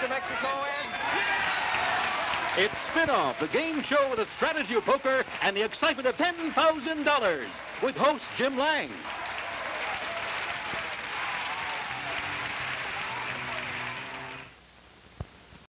to Mexico and... It's spinoff, the game show with a strategy of poker and the excitement of $10,000 with host Jim Lange.